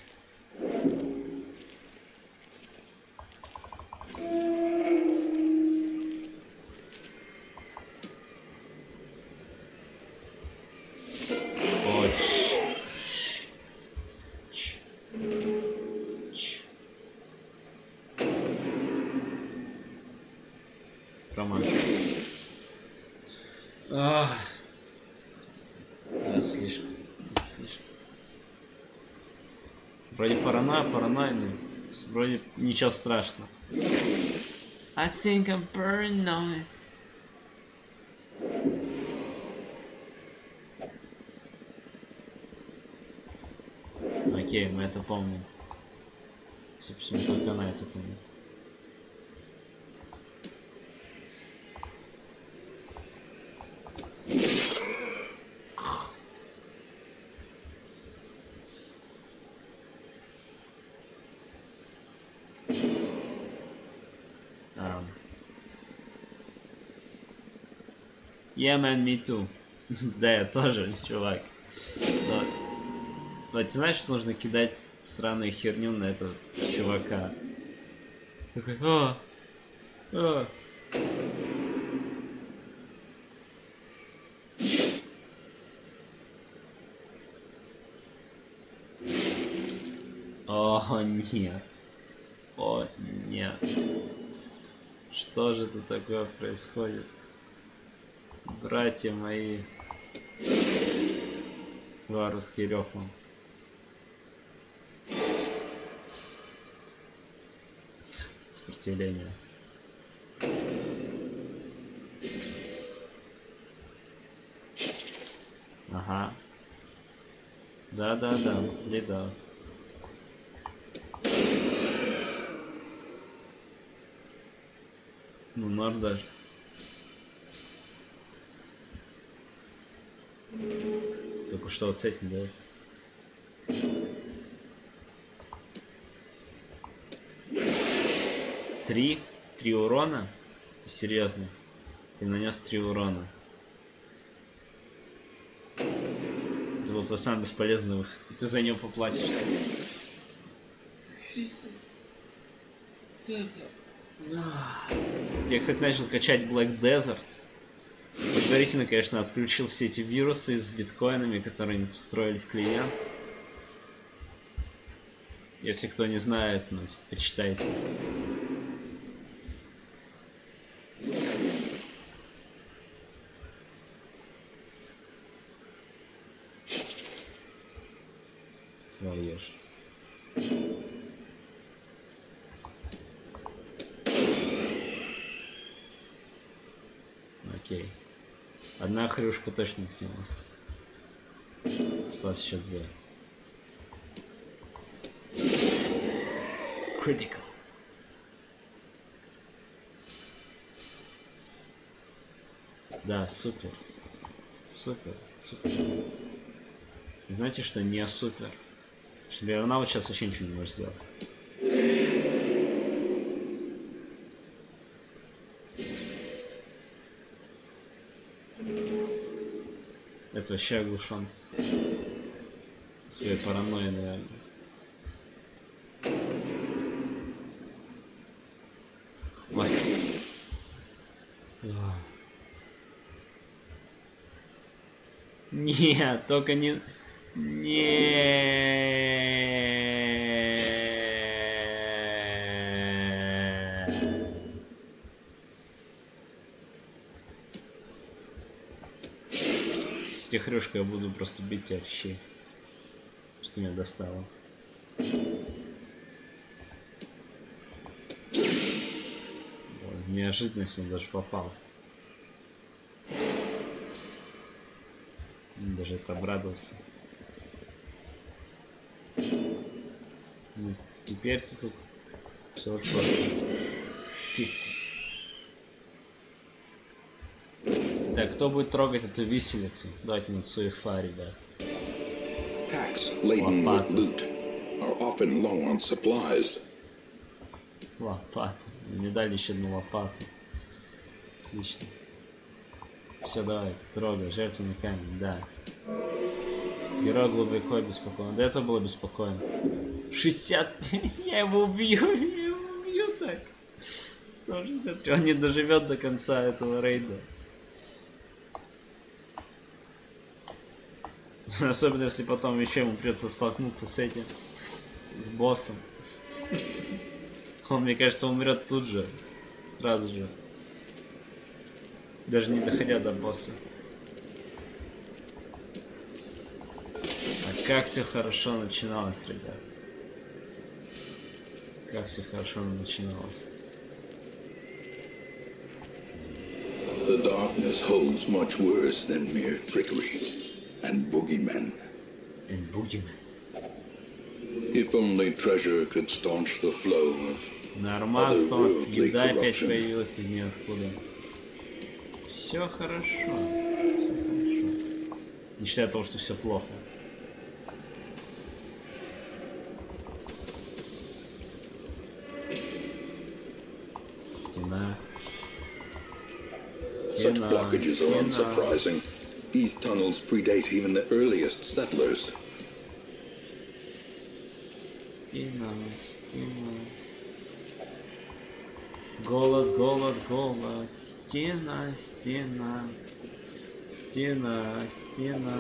Ничего страшного. I think I'm paranoid. Окей, мы это помним. Собственно, только она это помнит. Yeah, man, me too. да, я тоже, чувак. Но... Но ты знаешь, что нужно кидать сраную херню на этого чувака? Такой, а, а. О, нет. О, нет. Что же тут такое происходит? Братья мои. Варварский рев вам. Сопротивление. Ага. Да-да-да, лидал. Ну, норм Только что вот с этим делать? Три? Три урона? Ты серьезно? Ты нанес три урона. Это твой самый бесполезный выход. И ты за него поплатишься. Я, кстати, начал качать Black Desert. Предварительно, конечно, отключил все эти вирусы с биткоинами, которые они встроили в клиент. Если кто не знает, ну, почитайте. Твоешь. Окей. Хрюшка точно сбилась. Осталось еще две. Critical. Да, супер. Супер, супер. знаете, что не супер? Что Берна вот сейчас вообще ничего не может сделать. Это вообще оглушен. Своей паранойей, наверное. Нет, только не... Нет. С техрюшкой я буду просто бить тебя щи. Что меня достало. Неожиданность он даже попал. Даже это обрадовался. Ну, теперь ты тут все просто 50. Так, кто будет трогать эту виселицу? Давайте на Цуефа, ребят. Packs laden with loot are often low on supplies. Лопата. Мне дали еще одну лопату. Отлично. Все, давай, трогай, жертвенный камень, да. Герой глубоко и беспокойно. До этого было беспокойно. 60... Я его убью, я его убью так. 163. Он не доживет до конца этого рейда. Особенно если потом еще ему придется столкнуться с этим. С боссом. Он, мне кажется, умрет тут же. Сразу же. Даже не доходя до босса. А как все хорошо начиналось, ребят. Как все хорошо начиналось. The darkness holds much worse than mere trickery and boogeymen. And boogeymen. If only treasure could staunch the flow of Нормально, еда опять появилась из ниоткуда. Все хорошо. Все хорошо. Не считая того, что все плохо. Стена. Such blockages are unsurprising. These tunnels predate even the earliest settlers. Стена, стена. Голод, голод, голод. Стена, стена. Стена, стена.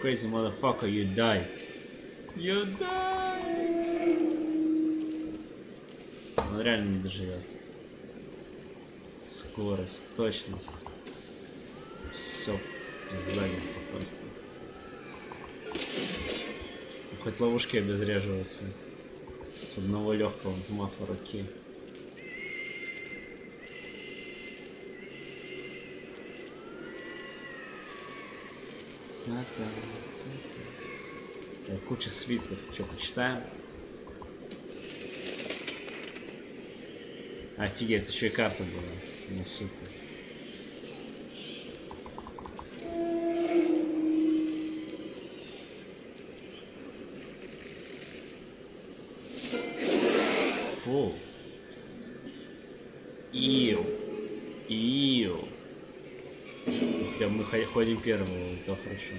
Crazy motherfucker, you die. You die! Он реально не доживет. Скорость, точность. Все задница просто. Ну, Хоть ловушки обезвреживаются с одного легкого взмаха руки. Куча свитков. Что, почитаем? Офигеть, еще и карта была. Супер. Фу. Ил. Ил. Хотя мы хо- ходим первого, то хорошо.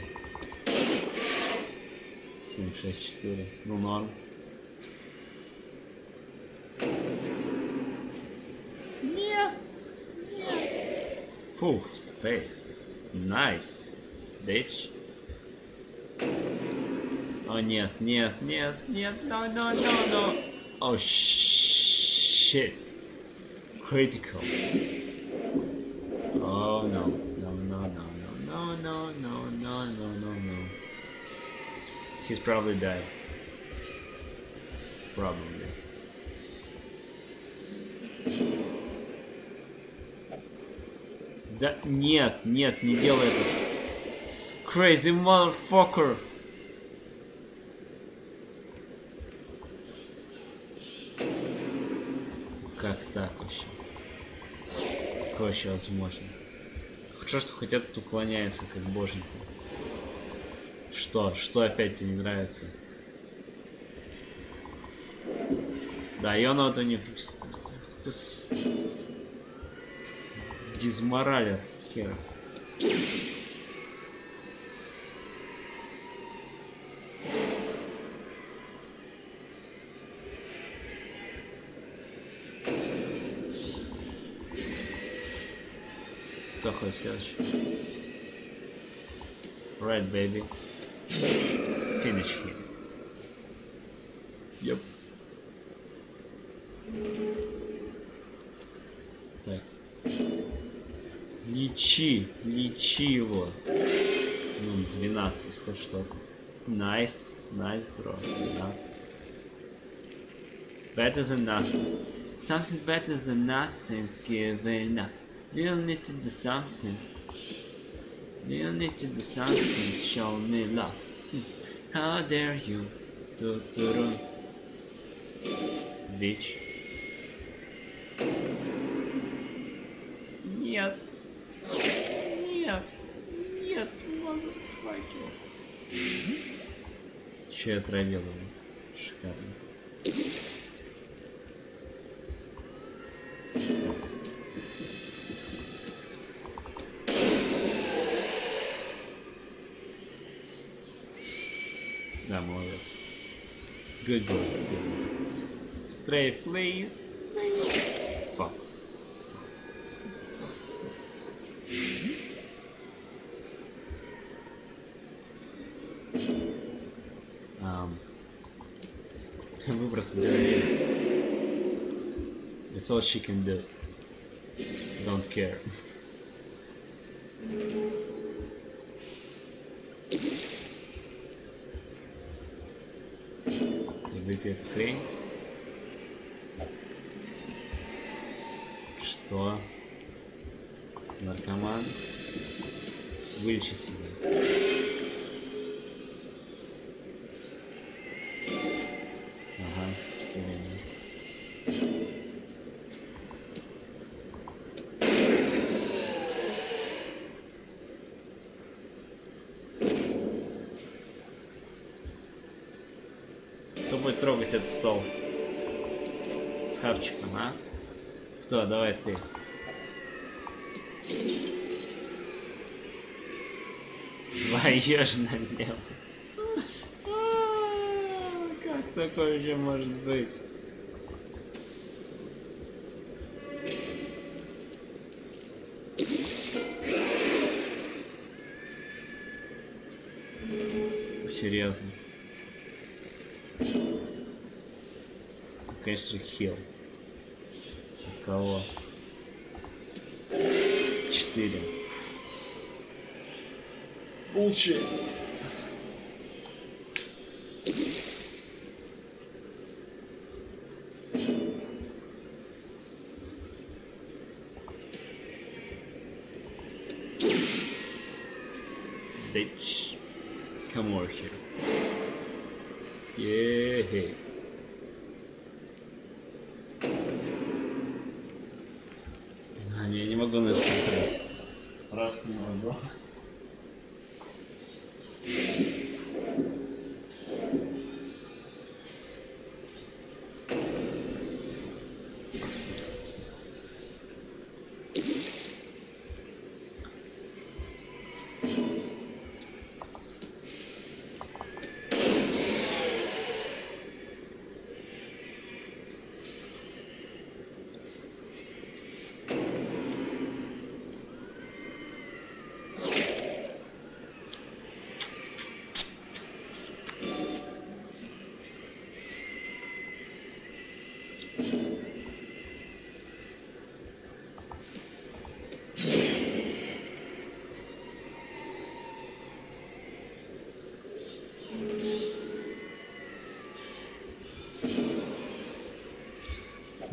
7, 6, 4. Ну норм. Фух, сейф. Найс. Bitch. О нет, нет, нет, нет, no, no, no, no. Oh shit. Critical. Oh no, no, no, no, no, no, no, no, no, no, no, no. He's probably dead. Да нет, нет, не делай это. Crazy motherfucker. Как так вообще? Как вообще возможно? Хорошо, что хоть этот уклоняется, как боженька. Что? Что опять тебе не нравится? Да, и он это не... Ты с... Дизморалер, хер. Кто хочет следующий? Right, baby. Finish him. Yep. Лечи, лечи его. Ну, 12, хоть что-то. Nice, nice, bro. 12. Better than nothing. Something better than nothing given up. You'll need to do something. You'll need to do something. Show me love. Hmm. How dare you? Ту-туру. Bitch. вообще отравило. Шикарно. Да, молодец. Good, good. Straight, please. That's all she can do. Don't care. И выпей эту хрень. Будет трогать этот стол? С хавчиком, а? Кто? Давай ты. Ж налево. Как такое вообще может быть? Конечно, хил. Кого? Четыре. Bullshit. Bitch. Come over here. Yeah. А, не, я не могу на это смотреть. Раз не могу.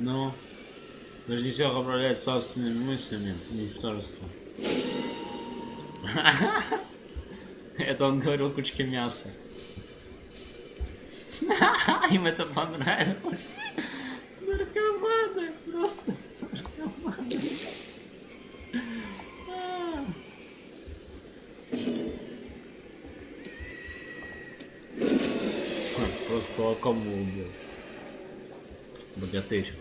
Но Дождичок управляет собственными мыслями, ничтожество. Это он говорил кучке мяса. Им это понравилось. Наркоманы, просто наркоманы. А. Ха, Просто кулаком убил. Богатырь.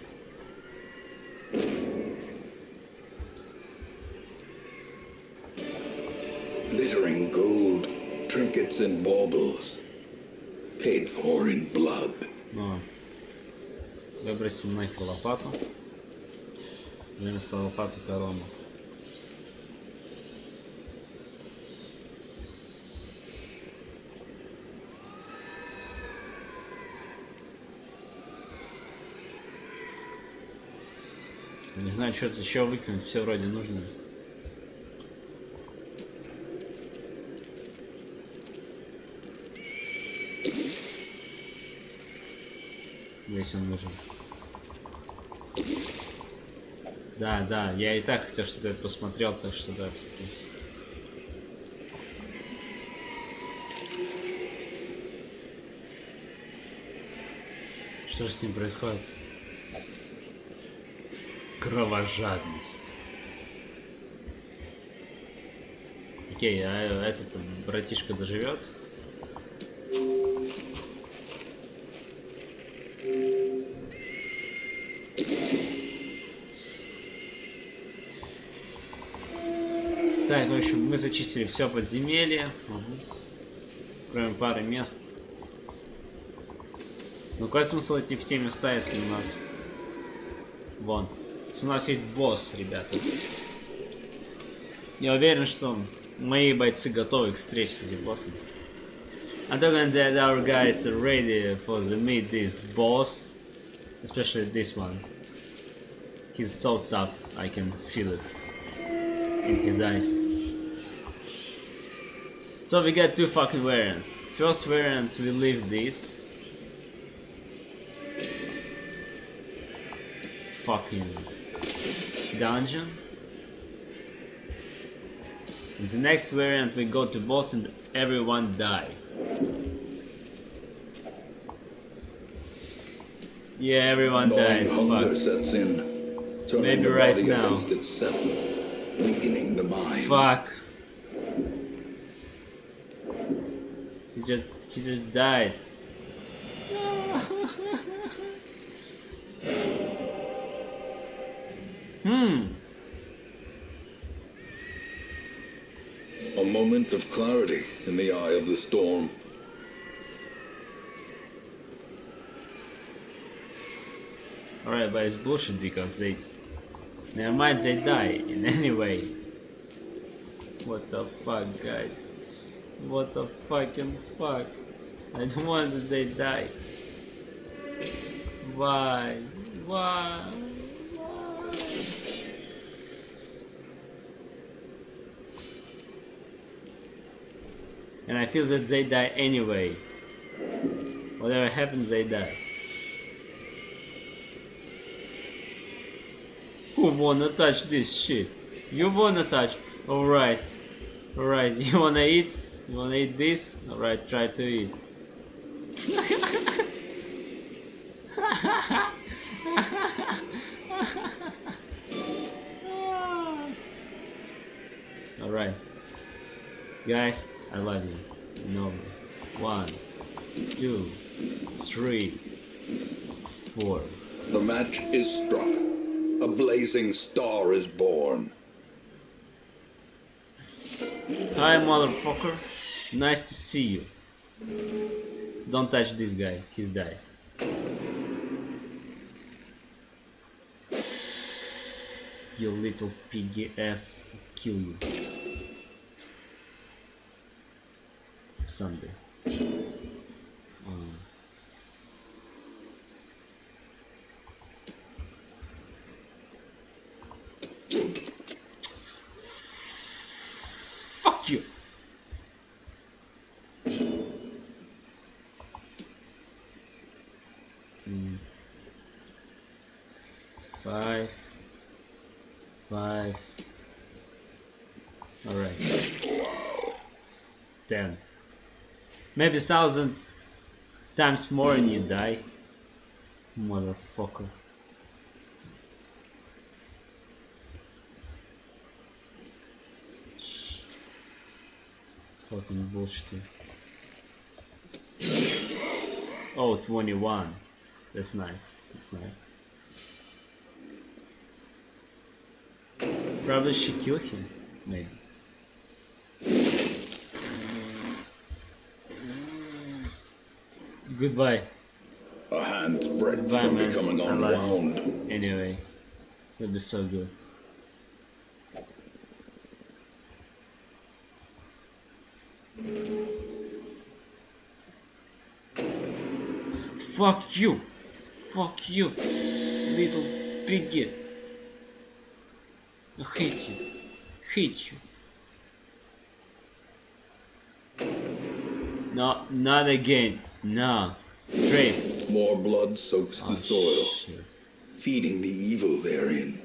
Baubles. Paid for in blood. Ну, выбросим нахер лопату. Вместо лопаты корону. Не знаю, что-то еще выкинуть, все вроде нужно. Весь он нужен. Да, да, я и так хотел, чтобы ты посмотрел, так что да, быстрее. Что с ним происходит? Кровожадность. Окей, а этот братишка доживет? Общем, мы зачистили все подземелье. Мгм. Кроме пары мест. Ну какой смысл идти в те места, если у нас... Вон. У нас есть босс, ребята. Я уверен, что мои бойцы готовы к встрече с этим боссом. I'm talking that our guys are ready for the meet this boss. Especially this one. He's so tough, I can feel it in his eyes. So we get two fucking variants. First variant we leave this. Fucking dungeon. In the next variant we go to boss and everyone die. Yeah, everyone dies. hunger Fuck. sets in, turning Maybe the right body now. against itself, weakening the mind. Fuck. Just he just died. hmm. A moment of clarity in the eye of the storm. Alright, but it's bullshit because they never mind they die in any way. What the fuck guys? What the fucking fuck? I don't want that they die. Why? Why? And I feel that they die anyway. Whatever happens, they die. Who wanna touch this shit? You wanna touch? Alright. Alright, you wanna eat? You wanna eat this? Alright, try to eat. Alright. Guys, I love you. No. One, two, three, four. The match is struck. A blazing star is born. Hi, motherfucker. Nice to see you. Don't touch this guy. He's dead. You little piggy ass. I'll kill you. Someday. Um, fuck you. Mm. Five. Five. Alright. Ten. Maybe thousand times more and you die. Motherfucker. Fucking bullshit. Oh, 21. That's nice. That's nice. Probably she killed him. Maybe. Goodbye. A hand's breadth from man. becoming unwound. Anyway, it'll be so good. Fuck you! Fuck you! Little piggy! I hate you! Hate you! No, not again! No! Straight! More blood soaks the Oh, soil, shit. feeding the evil therein.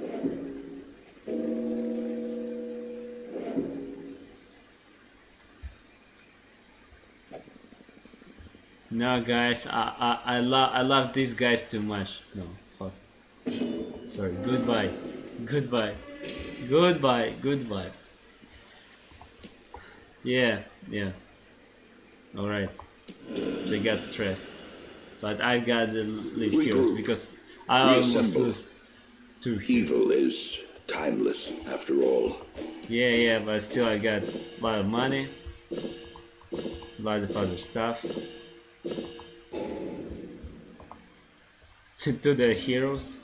No, guys, I I I love I love these guys too much. No, fuck. Sorry. Goodbye. Goodbye. Goodbye. Good vibes. Yeah, yeah. All right. They got stressed, but I got leave heroes because I almost lose two heroes. Evil is timeless, after all. Yeah, yeah, but still I got a lot of money, a lot of other stuff. To, to the heroes.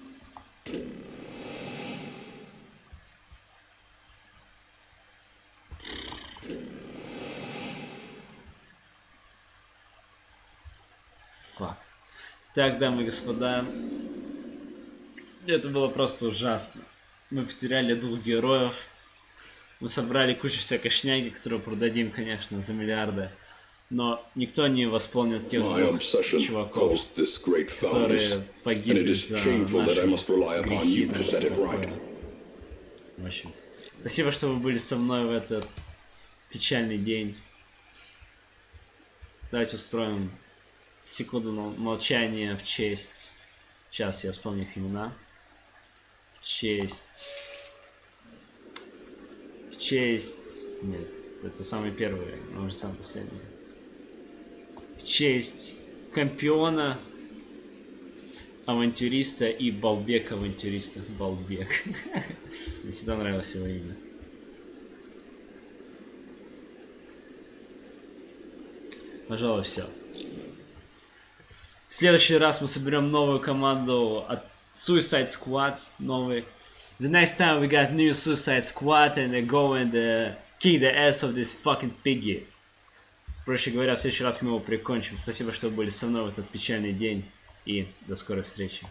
Так, дамы и господа, это было просто ужасно. Мы потеряли двух героев. Мы собрали кучу всякой шняги, которую продадим, конечно, за миллиарды. Но никто не восполнил тех двух чуваков, которые погибли за наши грехи, такое. right. В общем, спасибо, что вы были со мной в этот печальный день. Давайте устроим секунду мол- молчания в честь... Сейчас я вспомню их имена. В честь... В честь... Нет, это самый первый, а может самый последний. В честь Компиона, авантюриста и Балбек авантюриста. Балбек. Мне всегда нравилось его имя. Пожалуй, все. Следующий раз мы соберем новую команду от Suicide Squad, новый. The next time we got new Suicide Squad and they go and uh, kick the ass of this fucking piggy. Проще говоря, в следующий раз мы его прикончим. Спасибо, что были со мной в этот печальный день. И до скорой встречи.